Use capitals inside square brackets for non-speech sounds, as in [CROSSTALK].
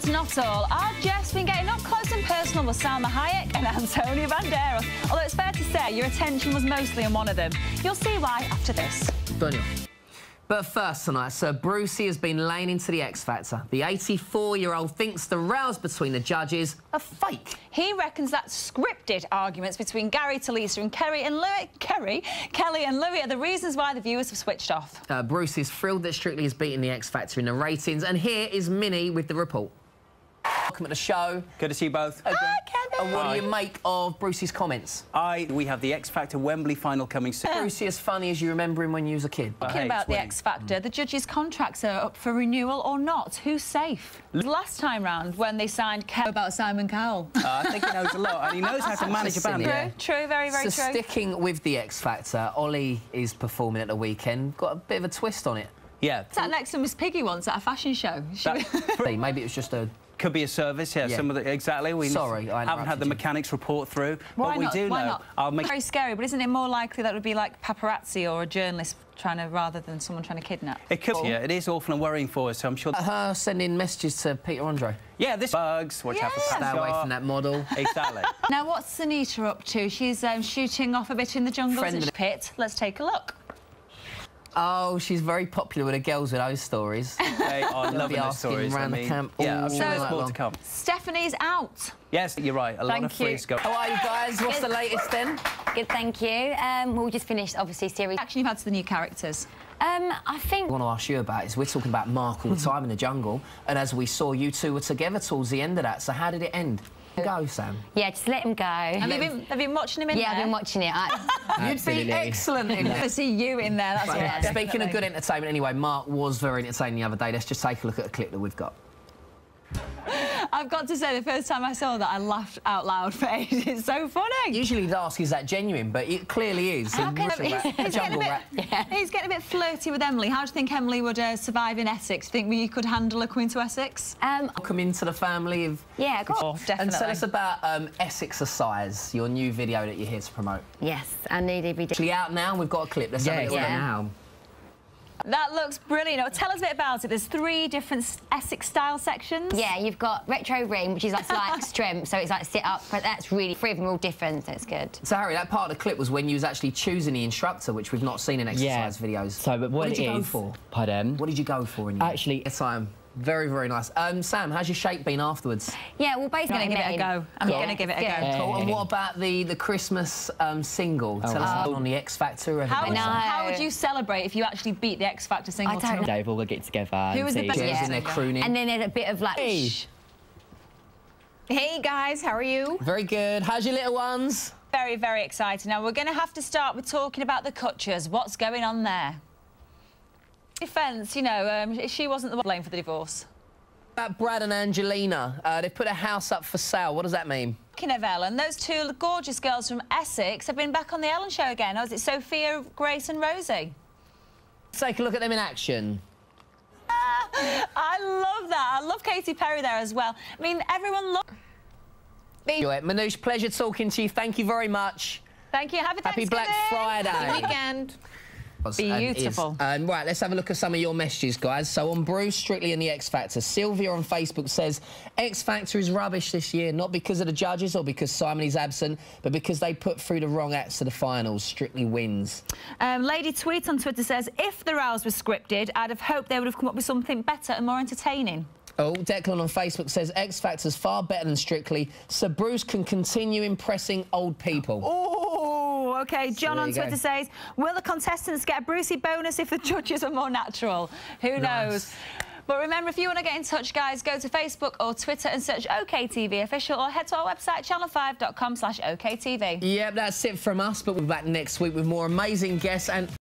that's not all. Our Jeff's been getting up close and personal with Salma Hayek and [LAUGHS] Antonio Banderas. Although it's fair to say your attention was mostly on one of them. You'll see why after this. Daniel. But first tonight, Sir Brucey has been laying into the X Factor. The 84-year-old thinks the rows between the judges are fake. He reckons that scripted arguments between Gary, Tulisa and Kerry and Louis, Kerry, Kelly and Louis are the reasons why the viewers have switched off. Uh, Brucey is thrilled that Strictly is beating the X Factor in the ratings, and here is Minnie with the report. Welcome to the show. Good to see you both. Hi, Kevin. And what do you make of Brucey's comments? I we have the X Factor Wembley final coming soon. Brucey as funny as you remember him when you was a kid. Talking hey, about the winning. X Factor, the judges' contracts are up for renewal or not. Who's safe? Last time round, when they signed Kelly about Simon Cowell. Uh, I think he knows a lot, and he knows how to manage a band. Yeah. True, true, very, very so true. sticking with the X Factor, Ollie is performing at the weekend. Got a bit of a twist on it. Yeah, Sat next to Miss Piggy once at a fashion show. That- [LAUGHS] Maybe it was just a could be a service. Yeah, Yeah. some of the exactly. We Sorry, I haven't had the you. mechanics report through, Why but we not? do Why know. not? I'll make. Very scary, but isn't it more likely that it would be like paparazzi or a journalist trying to, rather than someone trying to kidnap? It could. Yeah, it is awful and worrying for us. So I'm sure. her sending messages to Peter Andre. yeah, this bugs. Watch out for Yeah. Stay away from that model. Exactly. [LAUGHS] Now, what's Sinitta up to? She's um, shooting off a bit in the jungle Friend of the- pit. Let's take a look. Oh, she's very popular with the girls with those stories. [LAUGHS] they are be loving the asking stories. round I the camp yeah, all I'm sure there's more long. to come. Stephanie's out. Yes, you're right. A lot Thank of frees you. go. How are you guys? What's the latest then? Good, thank you. Um, we'll just finish, obviously, series. Action you've had to the new characters. Um, I think. I want to ask you about is we're talking about Mark all the [LAUGHS] time in the jungle, and as we saw, you two were together towards the end of that. So how did it end? Go, Sam. Yeah, just let him go. Have you been, have you been watching him in yeah, there? I've been watching it. I, [LAUGHS] You'd be excellent in there. I there. see you in there, that's But, right. Speaking of good entertainment, anyway, Mark was very entertaining the other day. Let's just take a look at a clip that we've got. I've got to say, the first time I saw that, I laughed out loud for ages. It's so funny. Usually they'd ask, is that genuine? But it clearly is. How A can Russian he's, [LAUGHS] he's getting a jungle bit, rat. [LAUGHS] he's getting a bit flirty with Emily. How do you think Emily would uh, survive in Essex? Do you think you could handle her coming to Essex? um, Welcome into the family of... yeah, go Oh, on. definitely. And tell us about um, Essexercise, your new video that you're here to promote. Yes, I need every day. Actually out now, we've got a clip. Let's have a look yeah. now. That looks brilliant. Now, tell us a bit about it. There's three different Essex-style sections. Yeah, you've got retro ring, which is like, like [LAUGHS] strength, so it's like sit up, but that's really three of them are all different, so it's good. So Harry, that part of the clip was when you was actually choosing the instructor, which we've not seen in exercise Yeah. videos. So, but what, what did it you go for? Pardon? What did you go for in your Actually- Yes, time? Very, very nice. Um, Sam, how's your shape been afterwards? Yeah, well, basically, I'm gonna give it a go. I'm Yeah, gonna give it a it's go. good. Cool. And what about the the Christmas um, single? Tell us wow. about on the X Factor. How would, know. how would you celebrate if you actually beat the X Factor single? I don't know. Dave, we'll get together. Who and was the best- Yeah. in there crooning. And then there's a bit of like. Hey. Hey guys, how are you? Very good. How's your little ones? Very, very exciting. Now, we're going to have to start with talking about the Kutchers. What's going on there? Defence, you know, um, she wasn't the one blamed for the divorce. About Brad and Angelina, uh, they've put a house up for sale. What does that mean? Speaking of Ellen, those two gorgeous girls from Essex have been back on the Ellen Show again. Oh, is it Sophia, Grace and Rosie? Let's take a look at them in action. [LAUGHS] I love that. I love Katy Perry there as well. I mean, everyone loves... Anyway, Manoush, pleasure talking to you. Thank you very much. Thank you. Happy Happy Black Friday. Weekend. And. Beautiful. Um, right, let's have a look at some of your messages, guys. So on Bruce Strictly and the X Factor, Sylvia on Facebook says X Factor is rubbish this year, not because of the judges or because Simon is absent, but because they put through the wrong acts to the finals. Strictly wins. Um, Lady Tweet on Twitter says, if the rows were scripted, I'd have hoped they would have come up with something better and more entertaining. Oh, Declan on Facebook says X Factor's far better than Strictly, so Bruce can continue impressing old people. Oh, OK. John on you go. Twitter says, will the contestants get a Brucey bonus if the [LAUGHS] judges are more natural? Who knows? But remember, if you want to get in touch, guys, go to Facebook or Twitter and search OKTV Official or head to our website, channel5.com slash OKTV. Yep, that's it from us, but we're back next week with more amazing guests and